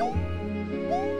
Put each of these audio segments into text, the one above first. Thank hum? you.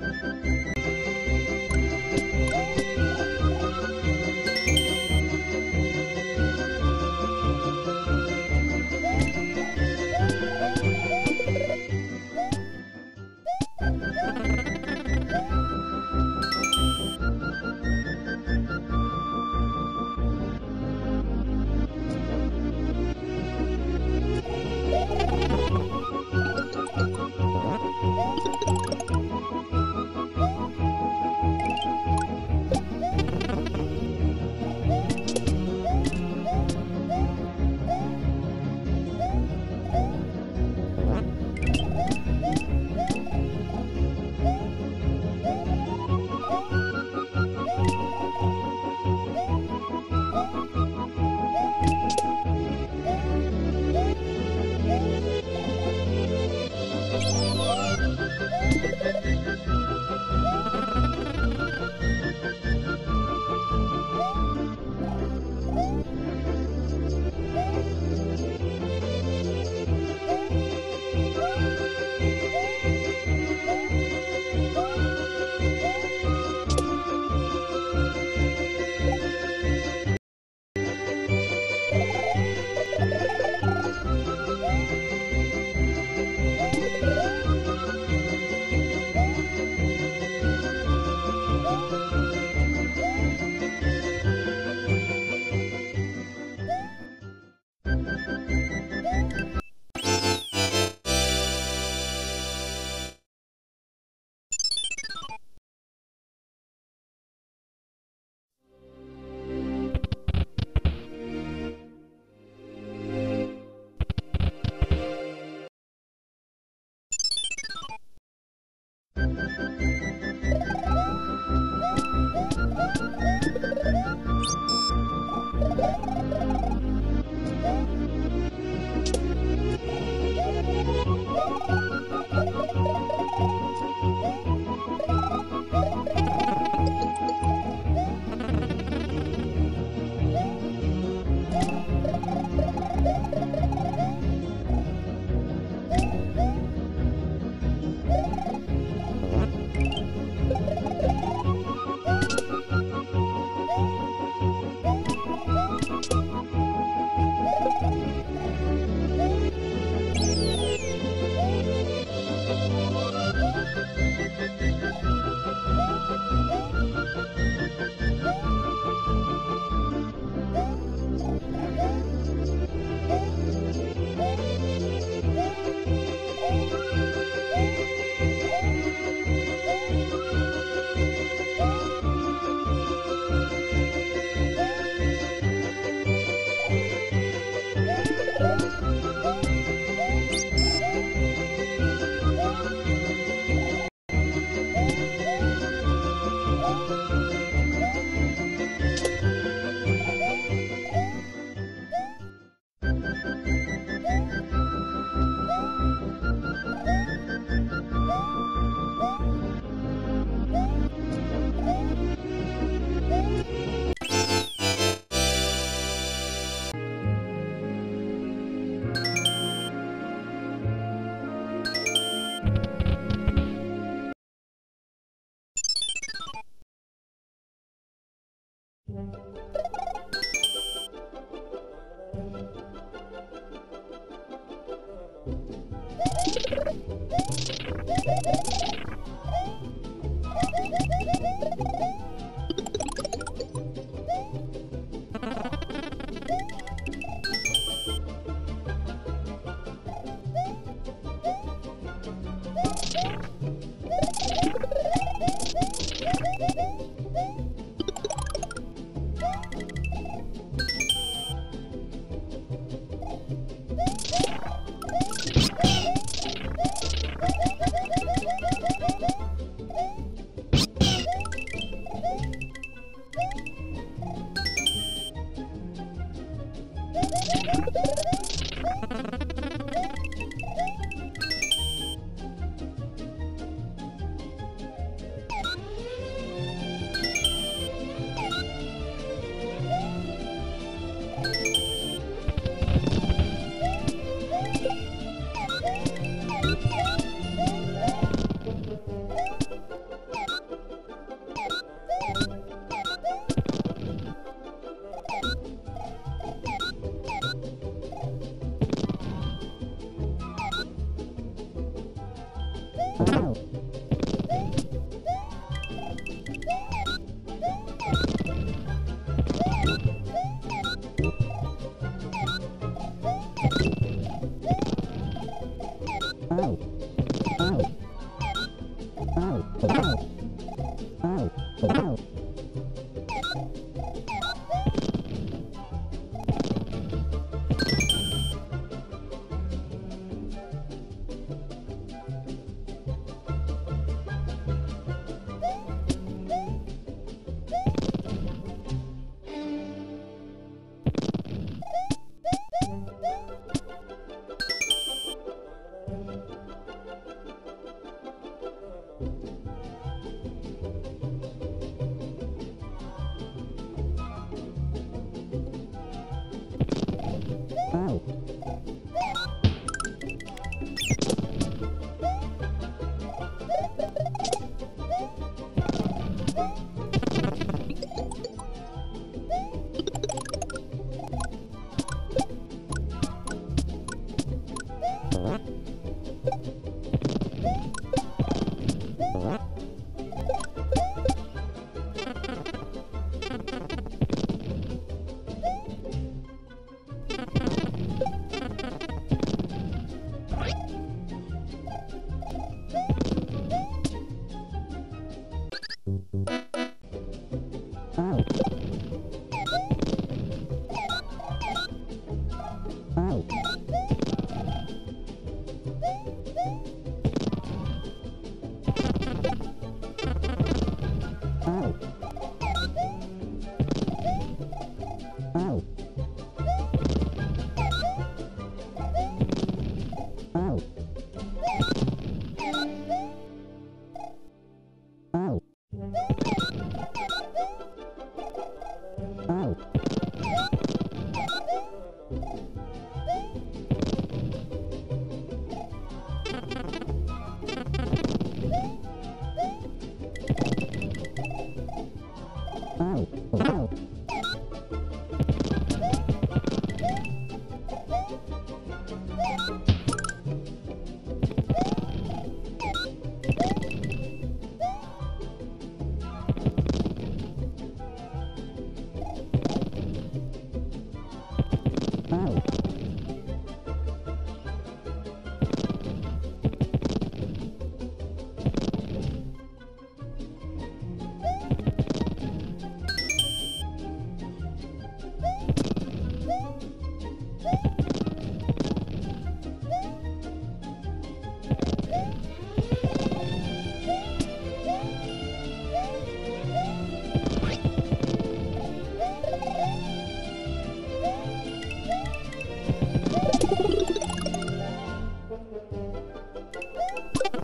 thank you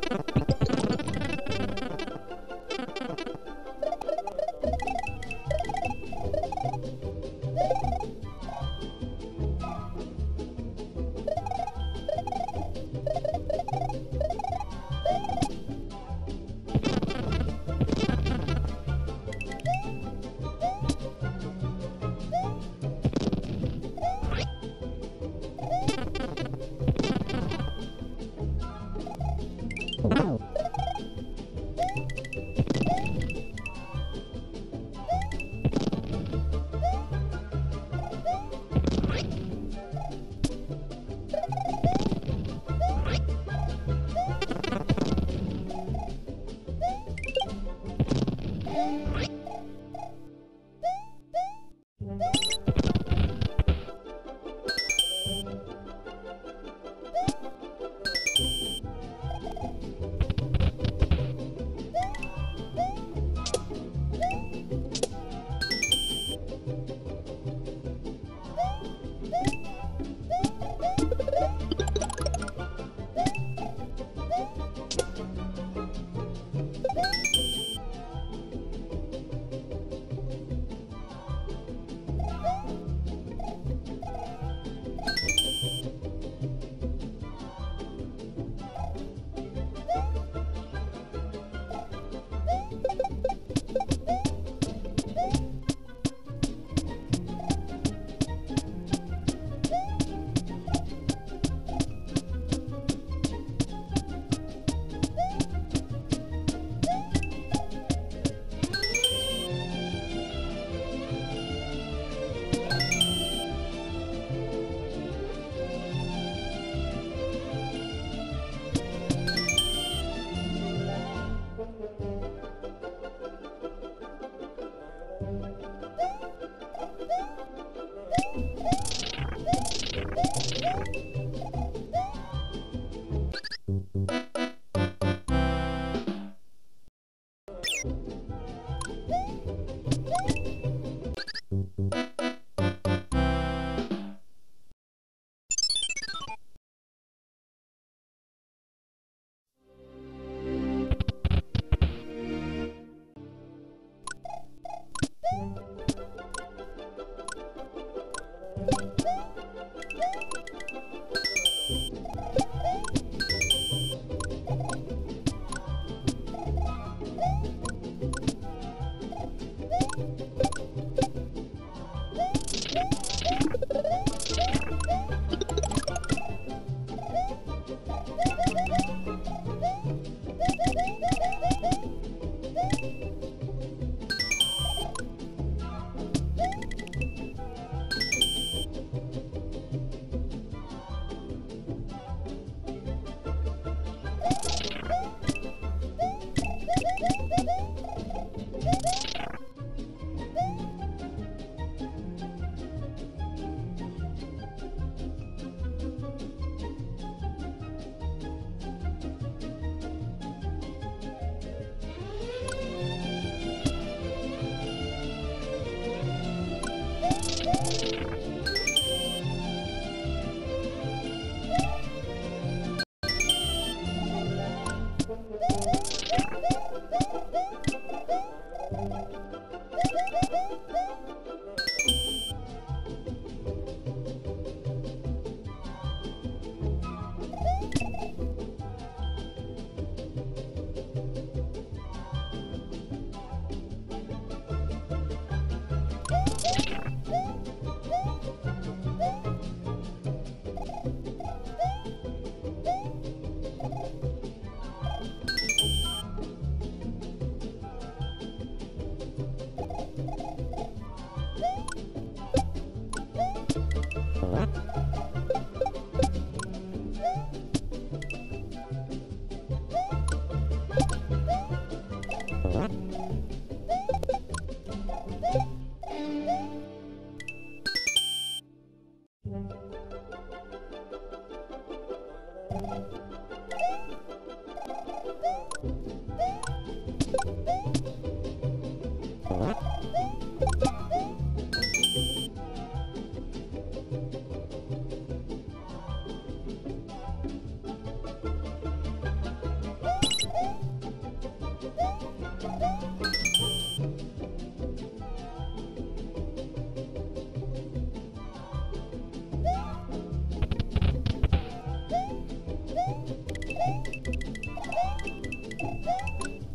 Thank you. Thank you.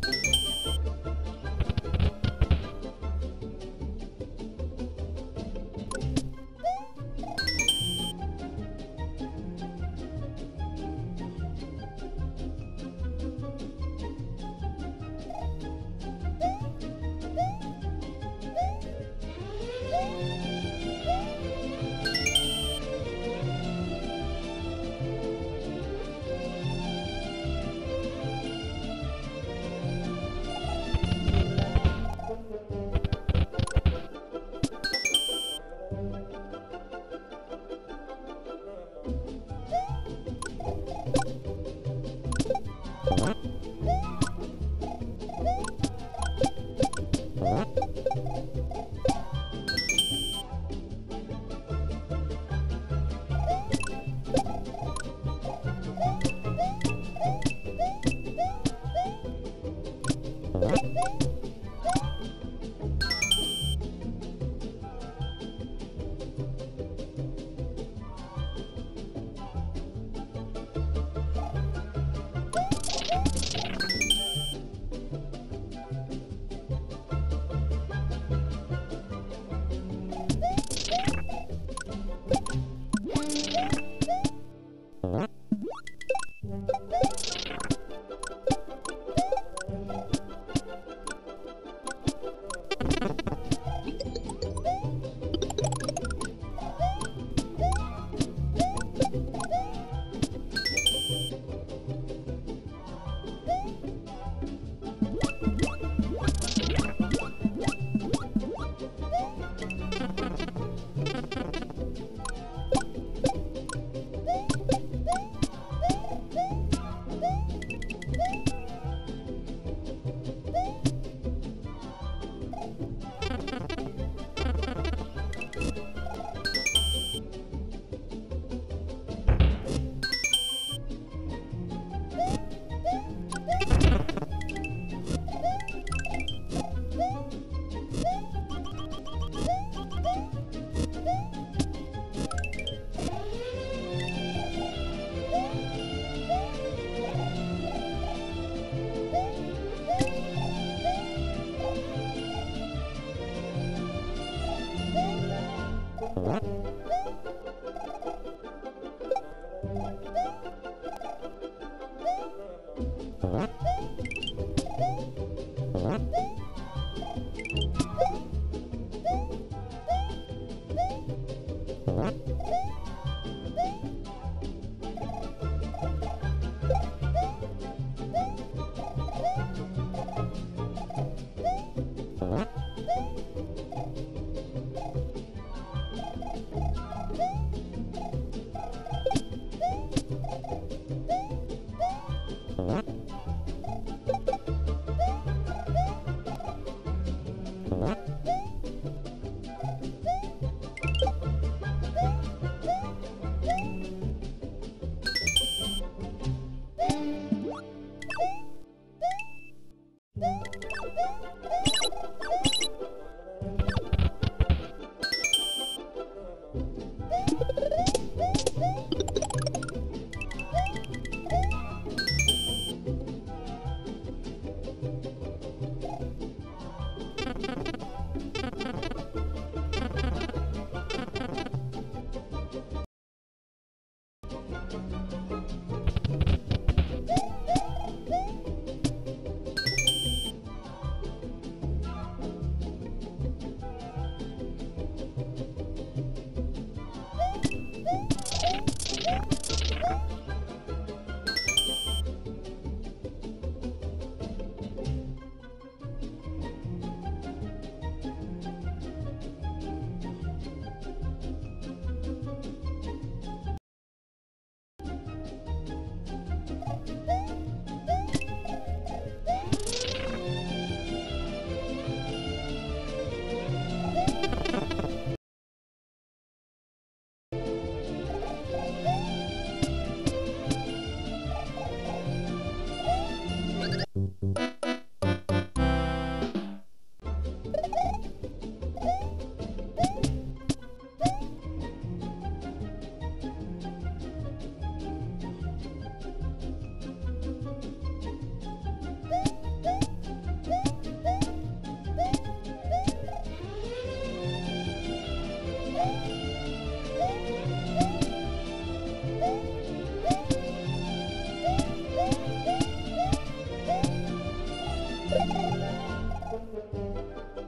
Thank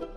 you.